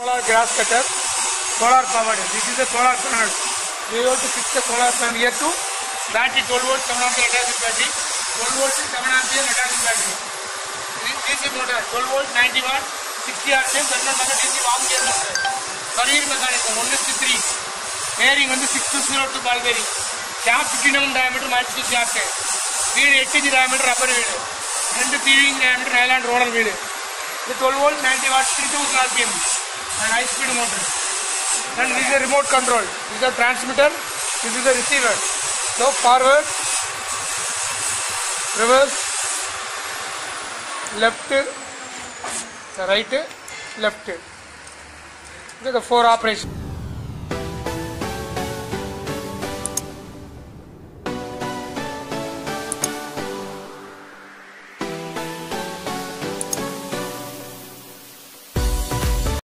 Solar grass cutter, solar powered. This is a solar panel. We have to fix the solar panel here to battery 12 volt 7 ampere attached battery. 12 volt 7 ampere attached battery. DC motor 12 volt 90 watt 60 rpm Kannan மகன் DC வாங்க முடியாது carrier mechanism one is to three bearing வந்து six two zero two ball bearing gap fifteen M diameter multi gap வீடு எட்டு inch diameter rubber வீடு ரெண்டு thieving diameter நைலாண்ட் roller வீடு the 12 volt 90 watt 3000 rpm and high speed motor and this is a remote control this is a transmitter this is a receiver so forward reverse left right left this is the four operation